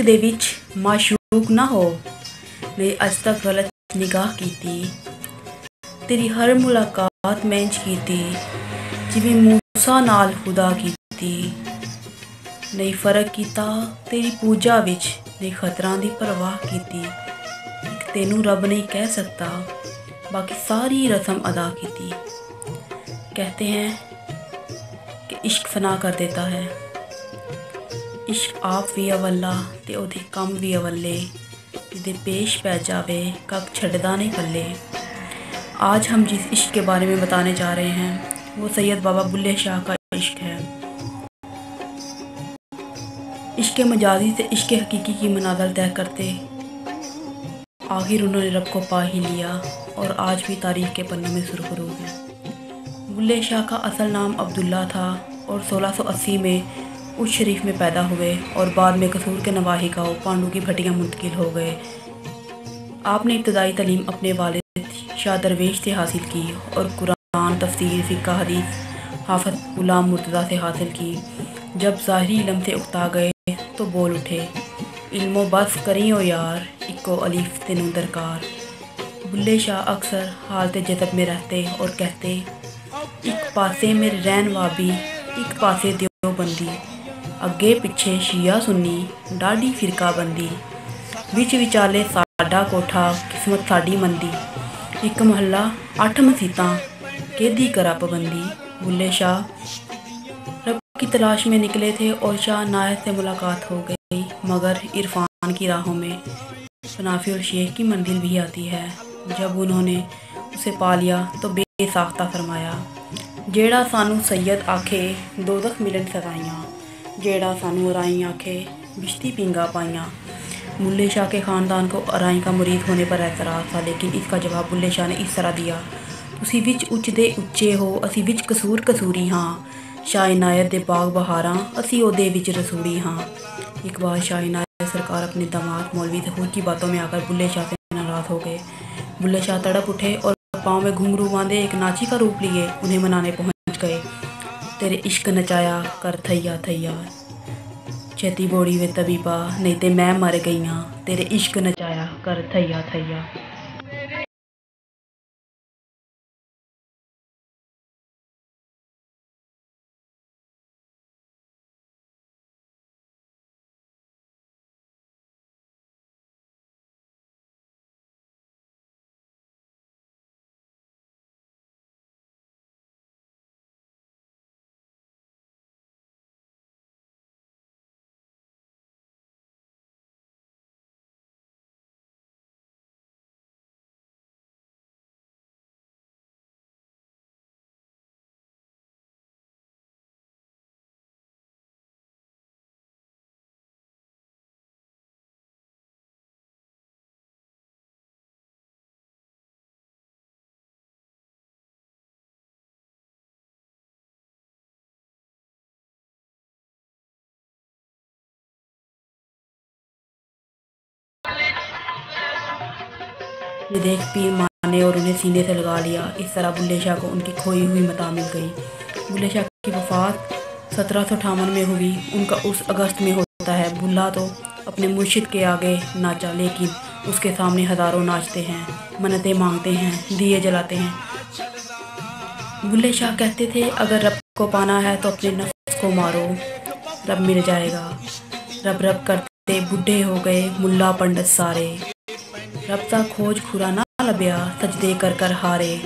ਦੇ ਵਿੱਚ ਮਾਸ਼ੂਕ ਨਾ ਹੋ। ਮੈਂ ਅਜ ਤੱਕ ਗਲਤ ਨਿਗਾਹ ਕੀਤੀ। ਤੇਰੀ ਹਰ ਮੁਲਾਕਾਤ ਮੈਂ ਕੀਤੀ, ਜਿਵੇਂ موسی ਨਾਲ ਖੁਦਾ ਕੀਤੀ। ਨਹੀਂ ਫ਼ਰਕ ਕੀਤਾ, ਤੇਰੀ ਪੂਜਾ ਵਿੱਚ ਨਹੀਂ ਖਤਰਾਂ ਦੀ ਪਰਵਾਹ ਕੀਤੀ। ਤੈਨੂੰ ਰੱਬ ਨਹੀਂ ਕਹਿ ਸਕਦਾ, ਬਾਕੀ ਸਾਰੀ ਰਸਮ ਅਦਾ ਕੀਤੀ। ਕਹਤੇ ਹੈ ਕਿ ਇਸ਼ਕ ਫਨਾ ਕਰ ਦੇਤਾ ਹੈ। عشق آپ بھی اولا تے اودے کم بھی اولے جدے پیش پہ جاوے کک چھڑدا نہیں پلے۔ آج ہم جس عشق کے بارے میں بتانے جا رہے ہیں، وہ سید بابا بلے شاہ کا عشق ہے۔ عشق مجازی سے عشق حقیقی کی مناظر طے کرتے آخر انہوں نے رب کو پا ہی لیا اور آج بھی تاریخ کے پنوں میں سرخرو گئے بلے شاہ کا اصل نام عبداللہ تھا اور سولہ سو اسی میں اس شریف میں پیدا ہوئے اور بعد میں قصور کے نواہی کا پانڈو کی بھٹیاں منتقل ہو گئے۔ آپ نے ابتدائی تعلیم اپنے والد شاہ درویش سے حاصل کی اور قرآن، تفسیر، فقہ، حدیث، حافظ غلام مرتضیٰ سے حاصل کی۔ جب ظاہری علم سے اکتا گئے تو بول اٹھے۔ علم و بس کریں او یار اکو علیف تنو درکار۔ بلے شاہ اکثر حالت جذب میں رہتے اور کہتے، ایک پاسے میرے رہن وابی، ایک پاسے دیو بندی۔ ਅੱਗੇ ਪਿੱਛੇ ਸ਼ੀਆ ਸੁੰਨੀ، ਡਾਢੀ ਫਿਰਕਾ ਬੰਦੀ। ਵਿੱਚ ਵਿਚਾਲੇ ਸਾਡਾ قسمت ਕਿਸਮਤ مندی ایک محلہ ਮਹੱਲਾ، ਅੱਠ ਮਸੀਤਾਂ ਕਿਹਦੀ ਕਰਾ پابندی بلے شاہ رب کی تلاش میں نکلے تھے اور شاہ ناہد سے ملاقات ہو گئی مگر عرفان کی راہوں میں منافع اور شیخ کی منزل بھی آتی ہے جب انہوں نے اسے پا لیا تو بے ساختہ فرمایا جیڑا سانو سید آکھے دو دخ ملن سزائیاں ਜਿਹੜਾ ਸਾਨੂੰ رائی آنکھیں بشتی پینگا پائیاں بلے شاہ کے خاندان کو رائی کا مریض ہونے پر اعتراض تھا لیکن اس کا جواب بلے شاہ نے اس طرح دیا ਤੁਸੀਂ ਵਿੱਚ ਉੱਚ ਦੇ ہو ਹੋ، ਅਸੀਂ ਵਿੱਚ ਕਸੂਰ ਕਸੂਰੀ ਹਾਂ। ਸ਼ਾਹ ਇਨਾਇਤ ਦੇ ਬਾਗ ਬਹਾਰਾਂ، ਅਸੀਂ ਉਹਦੇ ਵਿੱਚ ਰਸੂੜੀ ਹਾਂ। ਇੱਕ ਵਾਰ ਸ਼ਾਹ ਇਨਾਇਤ ਸਰਕਾਰ ਆਪਣੇ داماد مولوی ظہور کی باتوں میں آ کر بلے شاہ سے ناراض ہو گئے بلے شاہ تڑپ اٹھے اور پاؤں میں گھنگرو باندھے ایک ناچی کا روپ لیے انہیں منانے پہنچ گئے ਤੇਰੇ ਇਸ਼ਕ ਨਚਾਇਆ ਕਰ ਥਈਆ ਥਈਆ। ਛੇਤੀ ਬੋੜੀ ਵੇ ਤਵੀ ਪਾ, ਨਹੀਂ ਤੇ ਮੈਂ ਮਰ ਗਈਆਂ। ਤੇਰੇ ਇਸ਼ਕ ਨਚਾਇਆ ਕਰ ਥਈਆ ਥਈਆ। یہ دیکھ پیر ماں نے اور انہیں سینے سے لگا لیا۔ اس طرح بلے شاہ کو ان کی کھوئی ہوئی متا مل گئی۔ بلے شاہ کی وفات سترہ سو اٹھاون میں ہوئی۔ ان کا اس اگست میں ہوتا ہے۔ بلا تو اپنے مرشد کے آگے ناچا، لیکن اس کے سامنے ہزاروں ناچتے ہیں، منتیں مانگتے ہیں، دیے جلاتے ہیں۔ بلے شاہ کہتے تھے، اگر رب کو پانا ہے تو اپنے نفس کو مارو، رب مل جائے گا۔ رب رب کرتے بڈھے ہو گئے، ملا پنڈت سارے۔ ربطہ کھوج کھورا نہ لبیا، سجدے کر کر ہارے۔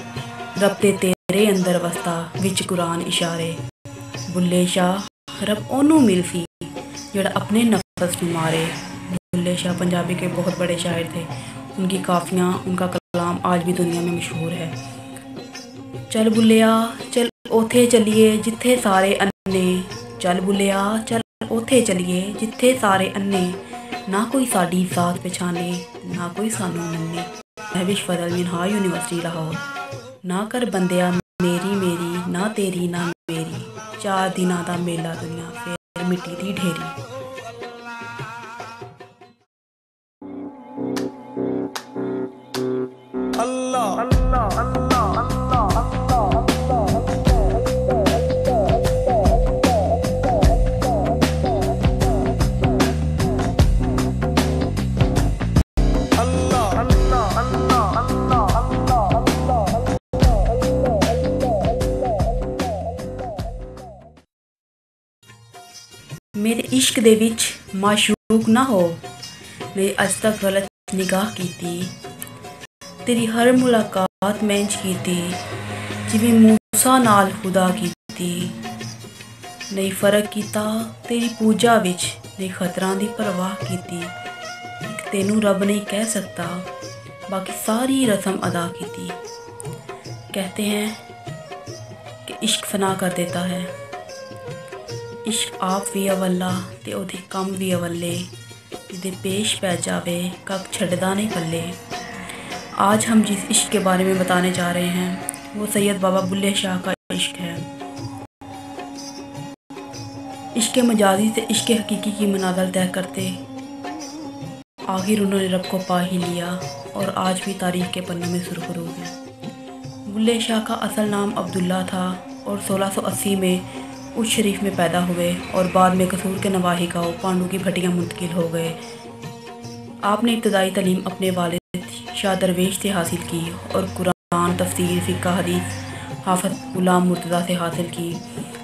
ربتے تیرے اندر وستا وچ قرآن اشارے۔ بلے شاہ، رب اونوں مل سی، جڑا اپنے نفس میں مارے۔ بلے شاہ پنجابی کے بہت بڑے شاعر تھے۔ ان کی کافیاں، ان کا کلام آج بھی دنیا میں مشہور ہے۔ چل بلیا، چل اوتھے چلیے جتھے سارے انے چل بلیا، چل اوتھے چلیے جتھے سارے انے ਨਾ ਕੋਈ ਸਾਡੀ ਜ਼ਾਤ ਪਛਾਣੇ, ਨਾ ਕੋਈ ਸਾਨੂੰ ਮੰਨੇ। ਮੈਂ ਵਿਸ਼ਵਰਲ ਮਿਨਹਾ ਯੂਨੀਵਰਸਿਟੀ ਲਾਹੌਰ। ਨਾ ਕਰ ਬੰਦਿਆ ਮੇਰੀ ਮੇਰੀ, ਨਾ ਤੇਰੀ ਨਾ ਮੇਰੀ। ਚਾਰ ਦਿਨਾਂ ਦਾ ਮੇਲਾ ਦੁਨੀਆ ਫੇਰ ਮਿੱਟੀ ਦੀ ਢੇਰੀ। ਮੇਰੇ ਇਸ਼ਕ ਦੇ ਵਿੱਚ ਮਾਸ਼ੂਕ ਨਾ ਹੋ। ਮੈਂ ਅੱਜ ਤੱਕ ਗਲਤ ਨਿਗਾਹ ਕੀਤੀ। ਤੇਰੀ ਹਰ ਮੁਲਾਕਾਤ ਮੈਂ ਇੰਜ ਕੀਤੀ, ਜਿਵੇਂ ਮੂਸਾ ਨਾਲ ਖੁਦਾ ਕੀਤੀ। ਨਹੀਂ ਫ਼ਰਕ ਕੀਤਾ, ਤੇਰੀ ਪੂਜਾ ਵਿੱਚ ਨਹੀਂ ਖਤਰਾਂ ਦੀ ਪਰਵਾਹ ਕੀਤੀ। ਤੈਨੂੰ ਰੱਬ ਨਹੀਂ ਕਹਿ ਸਕਦਾ, ਬਾਕੀ ਸਾਰੀ ਰਸਮ ਅਦਾ ਕੀਤੀ। ਕਹਤੇ ਹੈ ਕਿ ਇਸ਼ਕ ਫਨਾ ਕਰ ਦੇਤਾ ਹੈ। ਇਸ਼ਕ ਆਪ ਵੀ ਅਵੱਲਾ ਤੇ ਉਹਦੇ ਕੰਮ ਵੀ ਅਵੱਲੇ ਜਿਹਦੇ پیش پہ جاوے، کب چھڑدا نہیں پلے۔ آج ہم جس عشق کے بارے میں بتانے جا رہے ہیں، وہ سید بابا بلے شاہ کا عشق ہے۔ عشق مجازی سے عشق حقیقی کی منادل طے کرتے، آخر انہوں نے رب کو پا ہی لیا اور آج بھی تاریخ کے پنوں میں سرخرو ہیں بلے شاہ کا اصل نام عبداللہ تھا اور سولہ سو اسی میں اس شریف میں پیدا ہوئے اور بعد میں قصور کے نواحی کا پانڈو کی بھٹیاں منتقل ہو گئے۔ آپ نے ابتدائی تعلیم اپنے والد شاہ درویش سے حاصل کی اور قرآن، تفسیر، فقہ، حدیث، حافظ غلام مرتضیٰ سے حاصل کی۔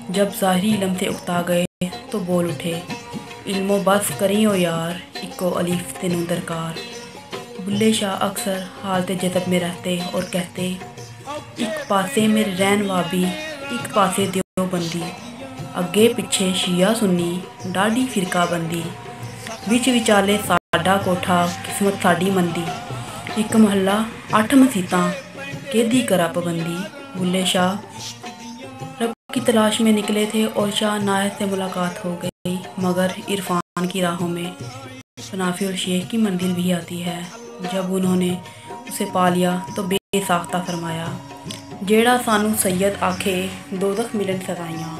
جب ظاہری علم سے اکتا گئے تو بول اٹھے۔ علم و بس کریں او یار، اکو علیف تینوں درکار۔ بلے شاہ اکثر حالت جذب میں رہتے اور کہتے، ایک پاسے میرے رہن وابی، ایک پاسے دیو بندی ਅੱਗੇ ਪਿੱਛੇ ਸ਼ੀਆ ਸੁੰਨੀ، ਡਾਢੀ ਫਿਰਕਾ ਬੰਦੀ। ਵਿੱਚ ਵਿਚਾਲੇ ਸਾਡਾ قسمت ਕਿਸਮਤ مندی ایک محلہ ਮਹੱਲਾ، ਅੱਠ ਮਸੀਤਾਂ ਕਿਹਦੀ ਕਰਾ پابندی بلے شاہ رب کی تلاش میں نکلے تھے اور شاہ نایت سے ملاقات ہو گئی مگر عرفان کی راہوں میں شنافی اور شیخ کی منزل بھی آتی ہے جب انہوں نے اسے پا لیا تو بے ساختہ فرمایا جیڑا سانو سید آکھے دخ ملن سزائیاں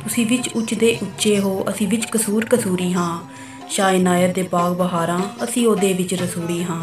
ਤੁਸੀਂ ਵਿੱਚ ਉੱਚ ਦੇ ਉੱਚੇ ਹੋ ਅਸੀਂ ਵਿੱਚ ਕਸੂਰ ਕਸੂਰੀ ਹਾਂ ਸ਼ਾਹ ਇਨਾਇਤ ਦੇ ਬਾਗ ਬਹਾਰਾਂ ਅਸੀਂ ਉਹਦੇ ਵਿੱਚ ਰਸੂੜੀ ਹਾਂ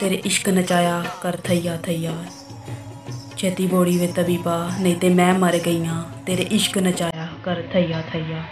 ਤੇਰੇ ਇਸ਼ਕ ਨਚਾਇਆ ਕਰ ਥਈਆ ਥਈਆ। ਛੇਤੀ ਬੋੜੀ ਵੇ ਤਵੀ ਪਾ ਨਹੀਂ ਤੇ ਮੈਂ ਮਰ ਗਈਆਂ। ਤੇਰੇ ਇਸ਼ਕ ਨਚਾਇਆ ਕਰ ਥਈਆ ਥਈਆ।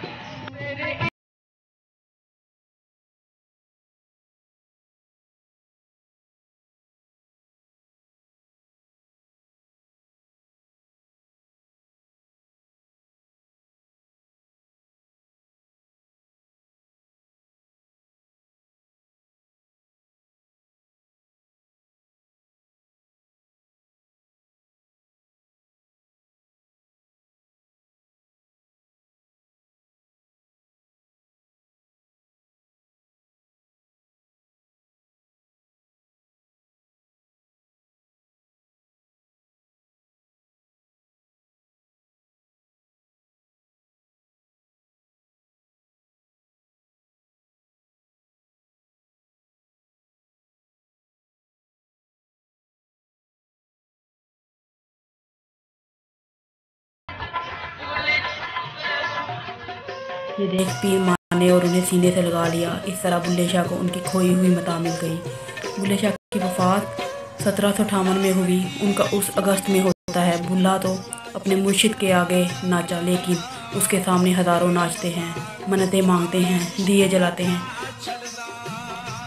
یہ دیکھ پیر ماں نے اور انہیں سینے سے لگا لیا۔ اس طرح بلے شاہ کو ان کی کھوئی ہوئی متامل گئی۔ بلے شاہ کی وفات سترہ سو اٹھاون میں ہوئی۔ ان کا اس اگست میں ہوتا ہے۔ بلّہ تو اپنے مرشد کے آگے ناچا، لیکن اس کے سامنے ہزاروں ناچتے ہیں، منتیں مانگتے ہیں، دیے جلاتے ہیں۔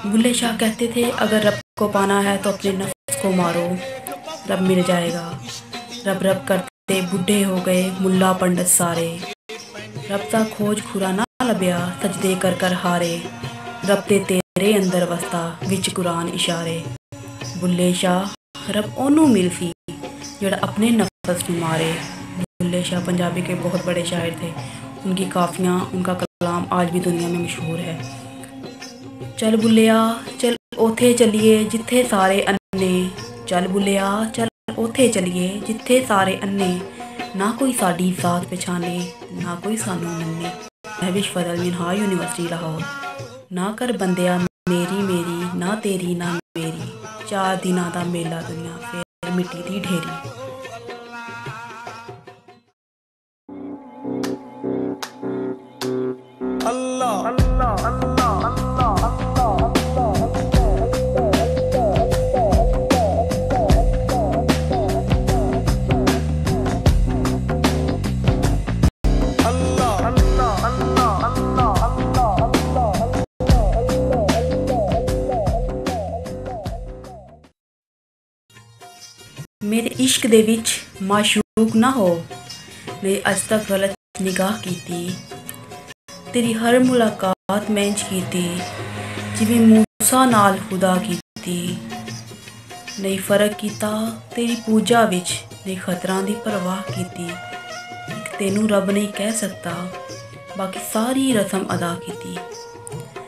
بلے شاہ کہتے تھے، اگر رب کو پانا ہے تو اپنے نفس کو مارو، رب مل جائے گا۔ رب رب کرتے بڈھے ہو گئے، ملا پنڈت سارے۔ ربطہ کھوج کھورا نہ لبیا، سجدے کر کر ہارے۔ ربتے تیرے اندر وستا وچ قرآن اشارے۔ بلے شاہ، رب اونو مل سی جڑا اپنے نفس میں مارے۔ بلے شاہ پنجابی کے بہت بڑے شاعر تھے۔ ان کی کافیاں، ان کا کلام آج بھی دنیا میں مشہور ہے۔ چل بلیا، چل اوتھے چلیے جتھے سارے انے چل بلیا، چل اوتھے چلیے جتھے سارے انے ਨਾ ਕੋਈ ਸਾਡੀ ਜ਼ਾਤ ਪਛਾਣੇ, ਨਾ ਕੋਈ ਸਾਨੂੰ ਮੰਨੇ। ਮੈਂ ਵਿਸ਼ਵਰ ਅਲਮੀਨ ਯੂਨੀਵਰਸਿਟੀ ਲਾਹੌਰ। ਨਾ ਕਰ ਬੰਦਿਆ ਮੇਰੀ ਮੇਰੀ, ਨਾ ਤੇਰੀ ਨਾ ਮੇਰੀ। ਚਾਰ ਦਿਨਾਂ ਦਾ ਮੇਲਾ ਦੁਨੀਆ, ਫੇਰ ਮਿੱਟੀ ਦੀ ਢੇਰੀ। ਅੱਲਾ ਅੱਲਾ। ਦੇ ਵਿੱਚ ਮਾਸ਼ੂਕ ਨਾ ਹੋ। ਮੈਂ ਅੱਜ ਤੱਕ ਗਲਤ ਨਿਗਾਹ ਕੀਤੀ। ਤੇਰੀ ਹਰ ਮੁਲਾਕਾਤ ਮੈਂ ਕੀਤੀ, ਜਿਵੇਂ ਮੂਸਾ ਨਾਲ ਖੁਦਾ ਕੀਤੀ। ਨਹੀਂ ਫ਼ਰਕ ਕੀਤਾ, ਤੇਰੀ ਪੂਜਾ ਵਿੱਚ ਨਹੀਂ ਖਤਰਾਂ ਦੀ ਪਰਵਾਹ ਕੀਤੀ। ਤੈਨੂੰ ਰੱਬ ਨਹੀਂ ਕਹਿ ਸਕਦਾ, ਬਾਕੀ ਸਾਰੀ ਰਸਮ ਅਦਾ ਕੀਤੀ।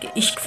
ਕਿ ਇਸ਼ਕ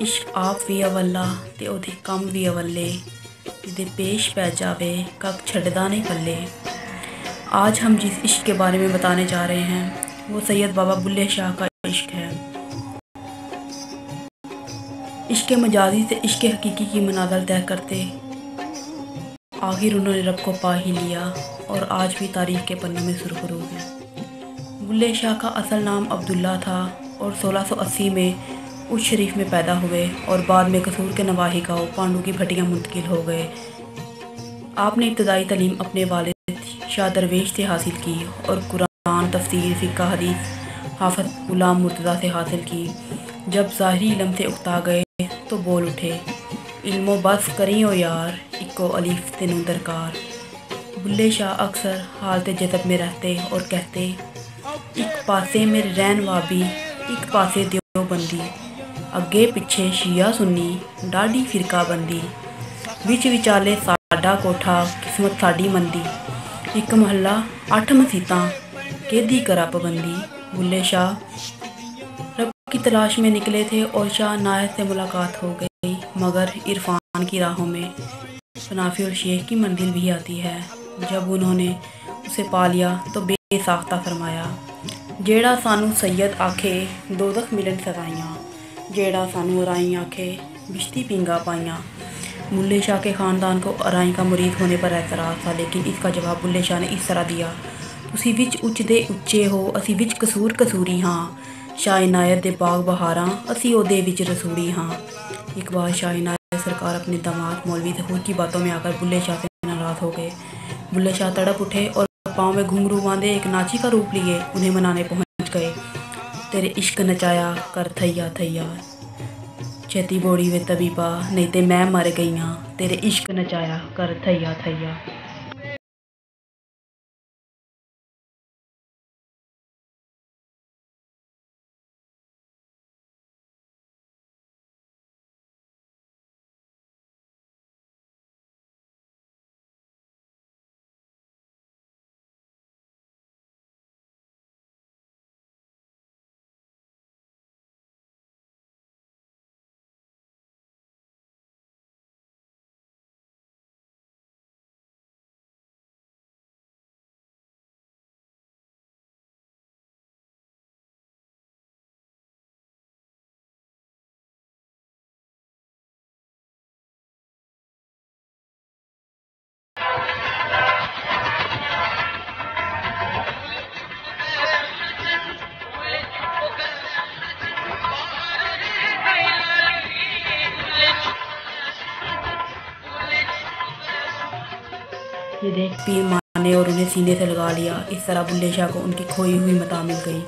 عشق آپ وی اولا تے او دے کم وی اولے، جدے پیش پہ جاوے کک چھڑدا نہیں پلے۔ آج ہم جس عشق کے بارے میں بتانے جا رہے ہیں، وہ سید بابا بلے شاہ کا عشق ہے۔ عشق مجازی سے عشق حقیقی کی مناظر طے کرتے، آخر انہوں نے رب کو پا ہی لیا اور آج بھی تاریخ کے پنوں میں سرخر ہو گیا بلے شاہ کا اصل نام عبداللہ تھا اور سولہ سو اسی میں اس شریف میں پیدا ہوئے اور بعد میں قصور کے نواہی کا پانڈو کی بھٹیاں منتقل ہو گئے۔ آپ نے ابتدائی تعلیم اپنے والد شاہ درویش سے حاصل کی اور قرآن، تفسیر، فقہ، حدیث، حافظ غلام مرتضیٰ سے حاصل کی۔ جب ظاہری علم سے اکتا گئے تو بول اٹھے۔ علم و بس کریں او یار اکو علیف تینوں درکار۔ بلے شاہ اکثر حالت جذب میں رہتے اور کہتے، ایک پاسے میرے رہن وابی، ایک پاسے دیو بندی۔ ਅੱਗੇ ਪਿੱਛੇ ਸ਼ੀਆ ਸੁੰਨੀ، ਡਾਢੀ ਫਿਰਕਾ ਬੰਦੀ ਵਿੱਚ ਵਿਚਾਲੇ ਸਾਡਾ ਕੋਠਾ، ਕਿਸਮਤ ਸਾਡੀ ਮੰਦੀ। ਇੱਕ ਮਹੱਲਾ، ਅੱਠ ਮਸੀਤਾਂ کیدی کرا پابندی بلے شاہ رب کی تلاش میں نکلے تھے اور شاہ نائب سے ملاقات ہو گئی مگر عرفان کی راہوں میں شنافی اور شیخ کی منزل بھی آتی ہے جب انہوں نے اسے پا لیا تو بے ساختہ فرمایا جیڑا سانو سید آکھے دو دخ ملن سزائیاں ਜਿਹੜਾ ਸਾਨੂੰ رائی آنکھیں بشتی پینگا پائیاں بلے شاہ کے خاندان کو رائی کا مرید ہونے پر اعتراض تھا لیکن اس کا جواب بلے شاہ نے اس طرح دیا ਤੁਸੀਂ ਵਿੱਚ دے ਦੇ ہو ਹੋ، ਅਸੀਂ ਵਿੱਚ ਕਸੂਰ ਕਸੂਰੀ ਹਾਂ। ਸ਼ਾਹ ਇਨਾਇਤ ਦੇ ਬਾਗ ਬਹਾਰਾਂ، ਅਸੀਂ ਉਹਦੇ ਵਿੱਚ ਰਸੂੜੀ ਹਾਂ। ਇੱਕ ਵਾਰ ਸ਼ਾਹ ਇਨਾਇਤ ਸਰਕਾਰ ਆਪਣੇ داماد مولوی ظہور کی باتوں میں آ کر بلے شاہ سے ناراض ہو گئے بلے شاہ تڑپ اٹھے اور پاؤں میں گھنگرو باندھے ایک ناچی کا روپ لیے انہیں منانے پہنچ گئے ਤੇਰੇ ਇਸ਼ਕ ਨਚਾਇਆ ਕਰ ਥਈਆ ਥਈਆ। ਛੇਤੀ ਬੋੜੀ ਵੇ ਤਵੀ ਪਾ, ਨਹੀਂ ਤੇ ਮੈਂ ਮਰ ਗਈਆਂ। ਤੇਰੇ ਇਸ਼ਕ ਨਚਾਇਆ ਕਰ ਥਈਆ ਥਈਆ। یہ دیکھ پیر ماں نے اور انہیں سینے سے لگا لیا۔ اس طرح بلے شاہ کو ان کی کھوئی ہوئی متا مل گئی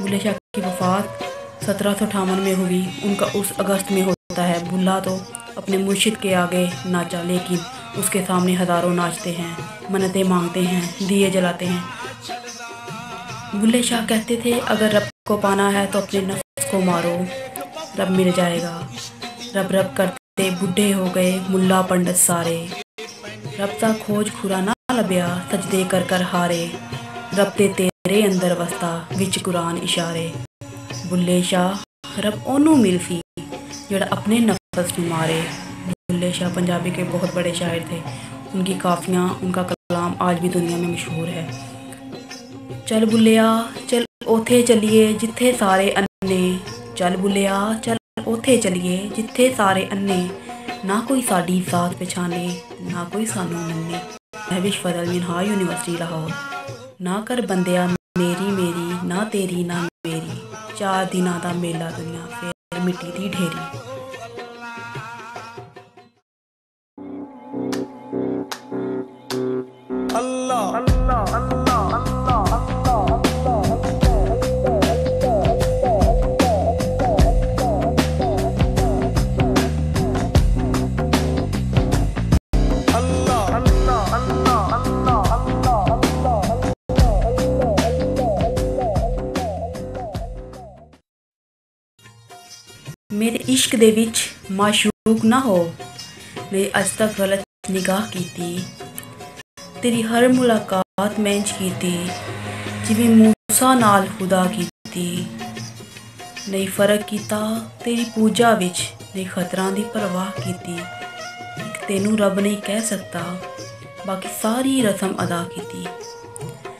بلے شاہ کی وفات سترہ سو اٹھاون میں ہوئی۔ ان کا اس اگست میں ہوتا ہے۔ بلّہ تو اپنے مرشد کے آگے ناچا لیکن اس کے سامنے ہزاروں ناچتے ہیں، منتیں مانگتے ہیں، دیے جلاتے ہیں۔ بلے شاہ کہتے تھے، اگر رب کو پانا ہے تو اپنے نفس کو مارو، رب مل جائے گا۔ رب رب کرتے بڈھے ہو گئے، ملا پنڈت سارے۔ رب تا کھوج کھرانا لبیا، سجدے کر کر ہارے۔ ربتے تیرے اندر وستا وچ قرآن اشارے۔ بلے شاہ، رب اونوں مل سی جڑا اپنے نفس میں مارے۔ بلے شاہ پنجابی کے بہت بڑے شاعر تھے۔ ان کی کافیاں، ان کا کلام آج بھی دنیا میں مشہور ہے۔ چل بلیا، چل اوتھے چلیے جتھے سارے انے چل بلیا، چل اوتھے چلیے جتھے سارے انے ਨਾ ਕੋਈ ਸਾਡੀ ਜ਼ਾਤ ਪਛਾਣੇ, ਨਾ ਕੋਈ ਸਾਨੂੰ ਮੰਨੇ। ਮਹਿਵਿਸ਼ ਫਜ਼ਲ ਮਿਨਹਾ ਯੂਨੀਵਰਸਿਟੀ ਲਾਹੌਰ। ਨਾ ਕਰ ਬੰਦਿਆ ਮੇਰੀ ਮੇਰੀ, ਨਾ ਤੇਰੀ ਨਾ ਮੇਰੀ। ਚਾਰ ਦਿਨਾਂ ਦਾ ਮੇਲਾ ਦੁਨੀਆ ਫੇਰ ਮਿੱਟੀ ਦੀ ਢੇਰੀ। ਇਸ਼ਕ ਦੇ ਵਿੱਚ ਮਾਸ਼ੂਕ ਨਾ ਹੋ। ਮੈਂ ਅਜ ਤੱਕ ਗਲਤ ਨਿਗਾਹ ਕੀਤੀ। ਤੇਰੀ ਹਰ ਮੁਲਾਕਾਤ ਮੈਂ ਕੀਤੀ, ਜਿਵੇਂ ਮੂਸਾ ਨਾਲ ਖੁਦਾ ਕੀਤੀ। ਨਹੀਂ ਫ਼ਰਕ ਕੀਤਾ, ਤੇਰੀ ਪੂਜਾ ਵਿੱਚ ਨਹੀਂ ਖਤਰਾਂ ਦੀ ਪਰਵਾਹ ਕੀਤੀ। ਤੈਨੂੰ ਰੱਬ ਨਹੀਂ ਕਹਿ ਸਕਦਾ, ਬਾਕੀ ਸਾਰੀ ਰਸਮ ਅਦਾ ਕੀਤੀ।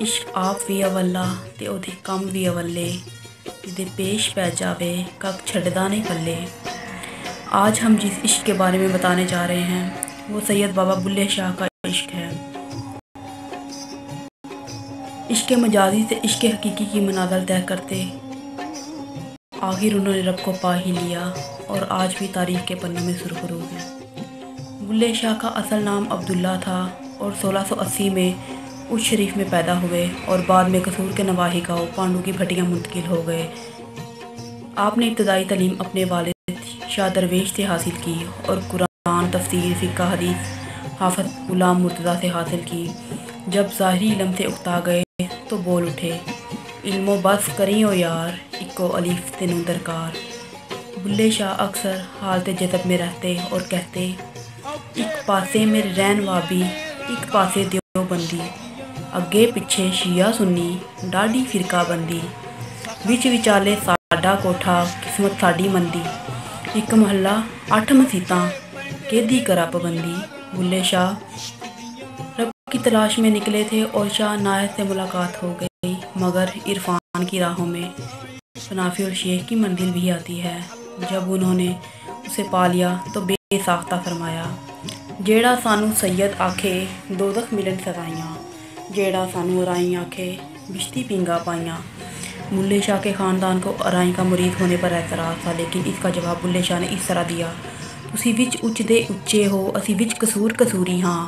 عشق آپ بھی اولا تے اودے کم بھی اولے، جدے پیش پہ جاوے، کب چھڑدا نہیں پلے۔ آج ہم جس عشق کے بارے میں بتانے جا رہے ہیں، وہ سید بابا بلے شاہ کا عشق ہے۔ عشق مجازی سے عشق حقیقی کی منادل طے کرتے، آخر انہوں نے رب کو پا ہی لیا اور آج بھی تاریخ کے پنوں میں سرخرو گئے بلے شاہ کا اصل نام عبداللہ تھا اور سولہ سو اسی میں اس شریف میں پیدا ہوئے اور بعد میں قصور کے نواحی کا پانڈو کی بھٹیاں منتقل ہو گئے۔ آپ نے ابتدائی تعلیم اپنے والد شاہ درویش سے حاصل کی اور قرآن، تفسیر، فقہ، حدیث، حافظ غلام مرتضیٰ سے حاصل کی۔ جب ظاہری علم سے اکتا گئے تو بول اٹھے۔ علم و بس کریں او یار اکو علیف تینوں درکار۔ بلے شاہ اکثر حالت جذب میں رہتے اور کہتے، ایک پاسے میرے رہن وابی، ایک پاسے دیو بندی۔ ਅੱਗੇ ਪਿੱਛੇ ਸ਼ੀਆ ਸੁੰਨੀ، ਡਾਢੀ ਫਿਰਕਾ ਬੰਦੀ। ਵਿੱਚ ਵਿਚਾਲੇ ਸਾਡਾ قسمت ਕਿਸਮਤ مندی ایک محلہ ਮਹੱਲਾ، ਅੱਠ ਮਸੀਤਾਂ کیدی کرا پابندی بلے شاہ رب کی تلاش میں نکلے تھے اور شاہ نایت سے ملاقات ہو گئی مگر عرفان کی راہوں میں صنافی اور شیخ کی منزل بھی آتی ہے جب انہوں نے اسے پا لیا تو بے ساختہ فرمایا جیڑا سانو سید آکھے دوزخ ملن سزائیاں جیڑا سانو ارائیں آکھے بشتی پینگا پائیاں بلے شاہ کے خاندان کو ارائیں کا مرید ہونے پر اعتراض تھا لیکن اس کا جواب بلے شاہ نے اس طرح دیا ਤੁਸੀਂ ਵਿੱਚ ਉੱਚ ਦੇ ہو ਹੋ، ਅਸੀਂ ਵਿੱਚ ਕਸੂਰ ਕਸੂਰੀ ਹਾਂ।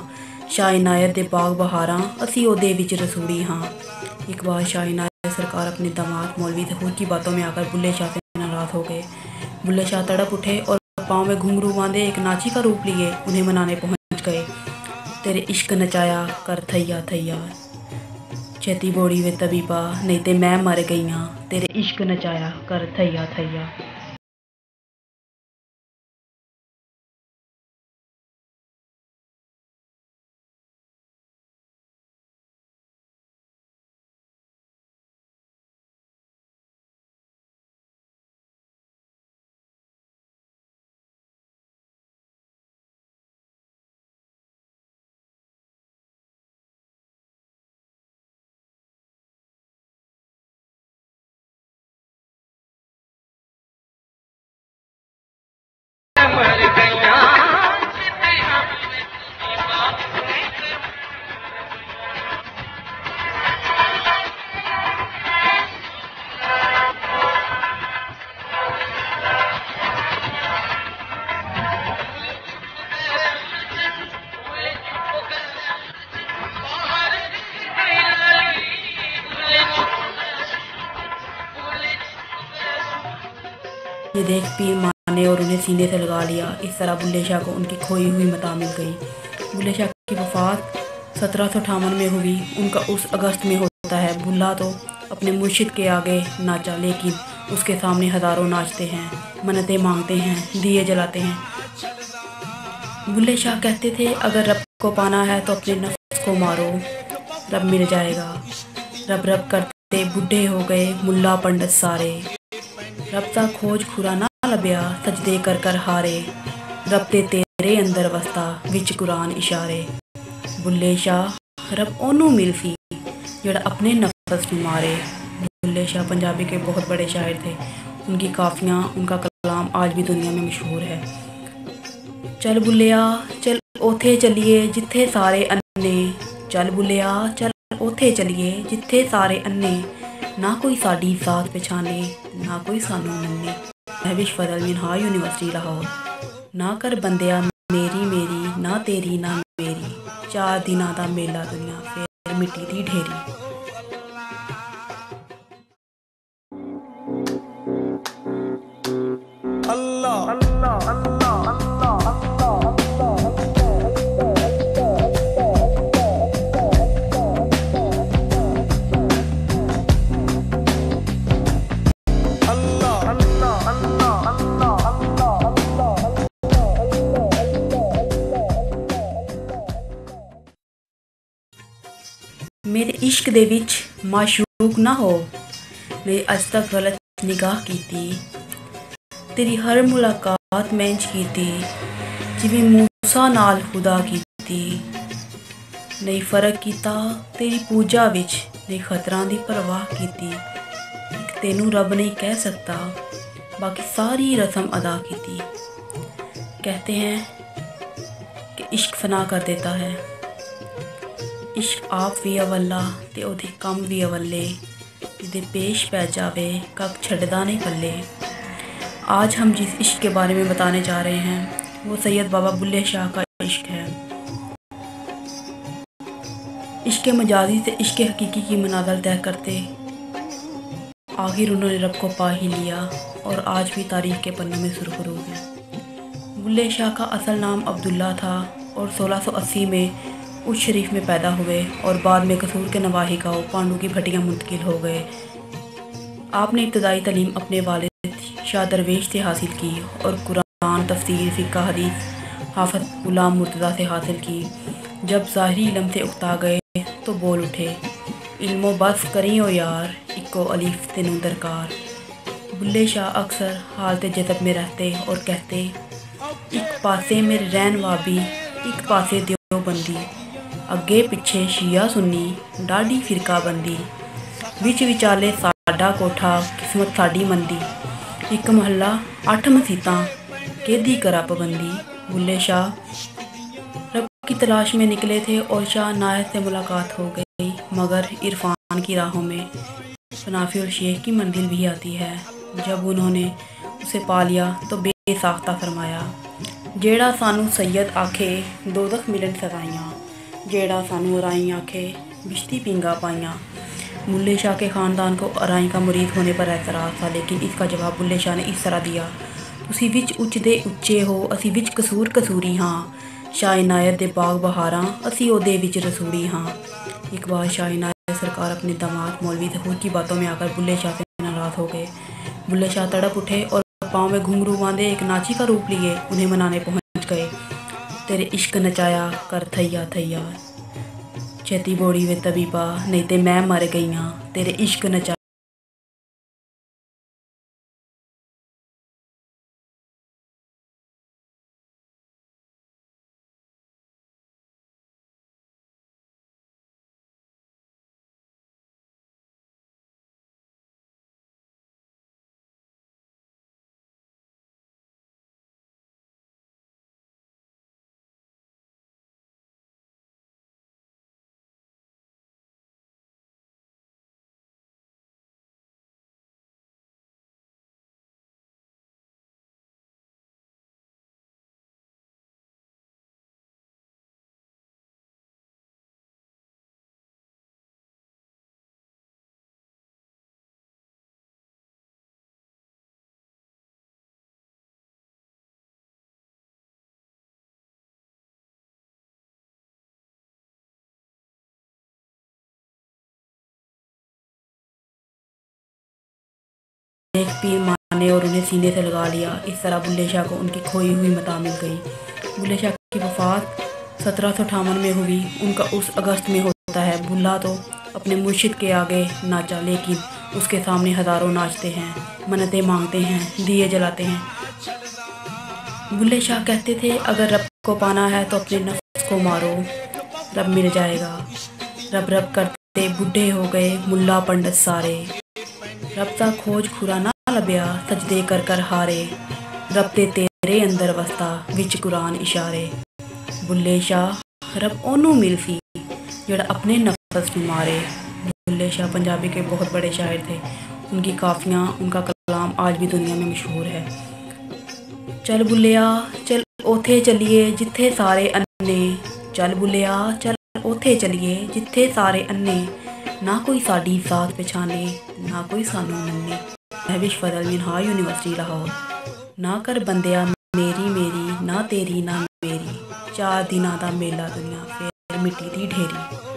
ਸ਼ਾਹ ਇਨਾਇਤ ਦੇ ਬਾਗ ਬਹਾਰਾਂ، ਅਸੀਂ ਉਹਦੇ ਵਿੱਚ ਰਸੂੜੀ ਹਾਂ। ਇੱਕ ਵਾਰ ਸ਼ਾਹ ਇਨਾਇਤ ਸਰਕਾਰ ਆਪਣੇ داماد مولوی ظہور کی باتوں میں آ کر بلے شاہ سے ناراض ہو گئے بلے شاہ تڑپ اٹھے اور پاؤں میں گھنگرو باندھے ایک ناچی کا روپ لیے انہیں منانے پہنچ گئے ਤੇਰੇ ਇਸ਼ਕ ਨਚਾਇਆ ਕਰ ਥਈਆ ਥਈਆ। ਛੇਤੀ ਬੋੜੀ ਵੇ ਤਵੀ ਪਾ, ਨਹੀਂ ਤੇ ਮੈਂ ਮਰ ਗਈਆਂ। ਤੇਰੇ ਇਸ਼ਕ ਨਚਾਇਆ ਕਰ ਥਈਆ ਥਈਆ। یہ دیکھ پیر ماں نے اور انہیں سینے سے لگا لیا۔ اس طرح بلے شاہ کو ان کی کھوئی ہوئی متا مل گئی۔ بلے شاہ کی وفات سترہ سو اٹھاون میں ہوئی۔ ان کا اس اگست میں ہوتا ہے۔ بھلا تو اپنے مرشد کے آگے ناچا، لیکن اس کے سامنے ہزاروں ناچتے ہیں، منتیں مانگتے ہیں، دیے جلاتے ہیں۔ بلے شاہ کہتے تھے، اگر رب کو پانا ہے تو اپنے نفس کو مارو، رب مل جائے گا۔ رب رب کرتے بڈھے ہو گئے، ملا پنڈت سارے۔ ربطہ کھوج خورانہ لبیا، سجدے کر کر ہارے۔ ربتے تیرے اندر وستا وچ قرآن اشارے۔ بلے شاہ، رب اونوں مل سی جڑا اپنے نفس میں مارے۔ بلے شاہ پنجابی کے بہت بڑے شاعر تھے۔ ان کی کافیاں، ان کا کلام آج بھی دنیا میں مشہور ہے۔ چل بلیا، چل اوتھے چلیے جتھے سارے انے چل بلیا، چل اوتھے چلیے جتھے سارے انے ਨਾ ਕੋਈ ਸਾਡੀ ਜ਼ਾਤ ਪਛਾਣੇ ਨਾ ਕੋਈ ਸਾਨੂੰ ਮੰਨੇ। ਮਹਿਵਿਸ਼ ਫਜ਼ਲ ਮਿਨਹਾ ਯੂਨੀਵਰਸਿਟੀ ਲਾਹੌਰ। ਨਾ ਕਰ ਬੰਦਿਆ ਮੇਰੀ ਮੇਰੀ ਨਾ ਤੇਰੀ ਨਾ ਮੇਰੀ। ਚਾਰ ਦਿਨਾਂ ਦਾ ਮੇਲਾ ਦੁਨੀਆ ਫੇਰ ਮਿੱਟੀ ਦੀ ਢੇਰੀ। Allah, Allah, ਮੇਰੇ ਇਸ਼ਕ ਦੇ ਵਿੱਚ ਮਾਸ਼ੂਕ ਨਾ ਹੋ। ਮੈਂ ਅੱਜ ਤੱਕ ਗਲਤ ਨਿਗਾਹ ਕੀਤੀ। ਤੇਰੀ ਹਰ ਮੁਲਾਕਾਤ ਮੈਂ ਕੀਤੀ, ਜਿਵੇਂ ਮੂਸਾ ਨਾਲ ਖੁਦਾ ਕੀਤੀ। ਨਹੀਂ ਫ਼ਰਕ ਕੀਤਾ, ਤੇਰੀ ਪੂਜਾ ਵਿੱਚ ਨਹੀਂ ਖਤਰਾਂ ਦੀ ਪਰਵਾਹ ਕੀਤੀ। ਤੈਨੂੰ ਰੱਬ ਨਹੀਂ ਕਹਿ ਸਕਦਾ, ਬਾਕੀ ਸਾਰੀ ਰਸਮ ਅਦਾ ਕੀਤੀ। ਕਹਤੇ ਹੈ ਕਿ ਇਸ਼ਕ ਫਨਾ ਕਰ ਦੇਤਾ ਹੈ। ਇਸ਼ਕ ਆਪ ਵੀ ਅਵੱਲਾ ਤੇ ਉਹਦੇ ਕੰਮ ਵੀ ਅਵੱਲੇ। ਜਿਹਦੇ پیش پہ جاوے کب چھڑدا نہیں پلے آج ہم جس عشق کے بارے میں بتانے جا رہے ہیں وہ سید بابا بلے شاہ کا عشق ہے عشق مجازی سے عشق حقیقی کی مناظر طے کرتے آخر انہوں نے رب کو پا ہی لیا اور آج بھی تاریخ کے پنوں میں سرخرو ہیں بلے شاہ کا اصل نام عبداللہ تھا اور سولہ سو اسی میں اس شریف میں پیدا ہوئے اور بعد میں قصور کے نواحی کا پانڈو کی بھٹیاں منتقل ہو گئے۔ آپ نے ابتدائی تعلیم اپنے والد شاہ درویش سے حاصل کی اور قرآن، تفسیر، فقہ، حدیث، حافظ غلام مرتضیٰ سے حاصل کی۔ جب ظاہری علم سے اکتا گئے تو بول اٹھے، علم و بس کریں او یار، اکو علیف تینوں درکار۔ بلے شاہ اکثر حالت جذب میں رہتے اور کہتے ایک پاسے میرے رہن وابی ایک پاسے دیو بندی ਅੱਗੇ ਪਿੱਛੇ ਸ਼ੀਆ ਸੁੰਨੀ، ਡਾਢੀ ਫਿਰਕਾ ਬੰਦੀ ਵਿੱਚ ਵਿਚਾਲੇ ਸਾਡਾ ਕੋਠਾ، ਕਿਸਮਤ ਸਾਡੀ ਮੰਦੀ। ਇੱਕ ਮਹੱਲਾ، ਅੱਠ ਮਸੀਤਾਂ ਕਿਹਦੀ ਕਰਾ پابندی بلے شاہ رب کی تلاش میں نکلے تھے اور شاہ نایت سے ملاقات ہو گئی مگر عرفان کی راہوں میں شنافی اور شیخ کی منزل بھی آتی ہے جب انہوں نے اسے پا لیا تو بے ساختہ فرمایا جیڑا سانو سید آکھے دو دخ ملن سزائیاں جیڑا ਸਾਨੂੰ ارائی آنکھیں بشتی پینگا پائیاں ملے شاہ کے خاندان کو ارائی کا مرید ہونے پر اعتراض تھا لیکن اس کا جواب بلے شاہ نے اس طرح دیا ਤੁਸੀਂ ਵਿੱਚ ਉੱਚ اچے ہو ਹੋ، ਅਸੀਂ ਵਿੱਚ ਕਸੂਰ ਕਸੂਰੀ ਹਾਂ। ਸ਼ਾਹ ਇਨਾਇਤ ਦੇ ਬਾਗ ਬਹਾਰਾਂ، ਅਸੀਂ ਉਹਦੇ ਵਿੱਚ ਰਸੂੜੀ ਹਾਂ। ਇੱਕ ਵਾਰ ਸ਼ਾਹ ਇਨਾਇਤ ਸਰਕਾਰ ਆਪਣੇ داماد مولوی ظہور کی باتوں میں آ کر بلے شاہ سے ناراض ہو گئے بلے شاہ تڑپ اٹھے اور پاؤں میں گھنگرو باندھے ایک ناچی کا روپ لیے انہیں منانے پہنچ گئے ਤੇਰੇ ਇਸ਼ਕ ਨਚਾਇਆ ਕਰ ਥਈਆ ਥਈਆ। ਛੇਤੀ ਬੋੜੀ ਵੇ ਤਵੀ ਪਾ ਨਹੀਂ ਤੇ ਮੈਂ ਮਰ ਗਈਆਂ। ਤੇਰੇ ਇਸ਼ਕ ਨਚਾਇਆ ایک پیر مانے اور انہیں سینے سے لگا لیا۔ اس طرح بلے شاہ کو ان کی کھوئی ہوئی متا مل گئی۔ بلے شاہ کی وفات سترہ سو اٹھاون میں ہوئی۔ ان کا اس اگست میں ہوتا ہے۔ بلّا تو اپنے مرشد کے آگے ناچا، لیکن اس کے سامنے ہزاروں ناچتے ہیں، منتیں مانگتے ہیں، دیے جلاتے ہیں۔ بلے شاہ کہتے تھے، اگر رب کو پانا ہے تو اپنے نفس کو مارو، رب مل جائے گا۔ رب رب کرتے بڈھے ہو گئے، ملا پنڈت سارے۔ رب ربطہ کھوج کھرانا لبیا، سجدے کر کر ہارے۔ ربتے تیرے اندر وستا وچ قرآن اشارے۔ بلے شاہ، رب اونوں مل سی جڑا اپنے نفس میں مارے۔ بلے شاہ پنجابی کے بہت بڑے شاعر تھے۔ ان کی کافیاں، ان کا کلام آج بھی دنیا میں مشہور ہے۔ چل بلیا، چل اوتھے چلیے جتھے سارے انے۔ چل بلیا، چل اوتھے چلیے جتھے سارے انے۔ ਨਾ ਕੋਈ ਸਾਡੀ ਜ਼ਾਤ ਪਛਾਣੇ, ਨਾ ਕੋਈ ਸਾਨੂੰ ਮੰਨੇ। ਮੈਂ ਵਿਸ਼ਵਰ ਅਲਮੀਨ ਹਾ, ਯੂਨੀਵਰਸਿਟੀ ਲਾਹੌਰ। ਨਾ ਕਰ ਬੰਦਿਆ ਮੇਰੀ ਮੇਰੀ, ਨਾ ਤੇਰੀ ਨਾ ਮੇਰੀ। ਚਾਰ ਦਿਨਾਂ ਦਾ ਮੇਲਾ ਦੁਨੀਆ, ਫੇਰ ਮਿੱਟੀ ਦੀ ਢੇਰੀ।